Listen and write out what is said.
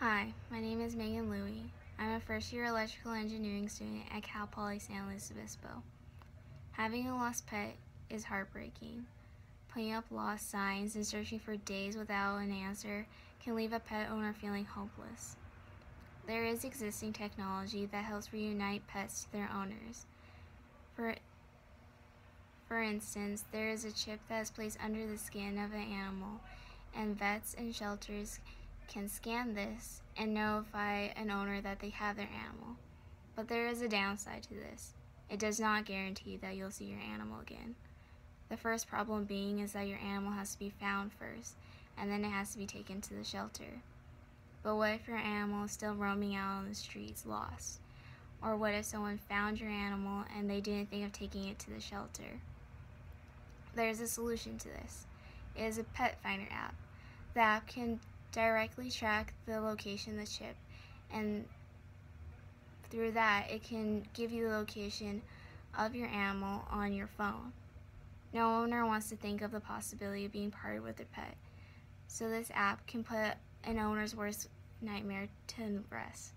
Hi, my name is Megan Louie. I'm a first year electrical engineering student at Cal Poly San Luis Obispo. Having a lost pet is heartbreaking. Putting up lost signs and searching for days without an answer can leave a pet owner feeling hopeless. There is existing technology that helps reunite pets to their owners. For, for instance, there is a chip that is placed under the skin of an animal, and vets and shelters can scan this and notify an owner that they have their animal. But there is a downside to this. It does not guarantee that you'll see your animal again. The first problem being is that your animal has to be found first, and then it has to be taken to the shelter. But what if your animal is still roaming out on the streets lost? Or what if someone found your animal and they didn't think of taking it to the shelter? There's a solution to this. It is a pet finder app. The app can directly track the location of the chip and through that it can give you the location of your animal on your phone. No owner wants to think of the possibility of being parted with their pet, so this app can put an owner's worst nightmare to rest.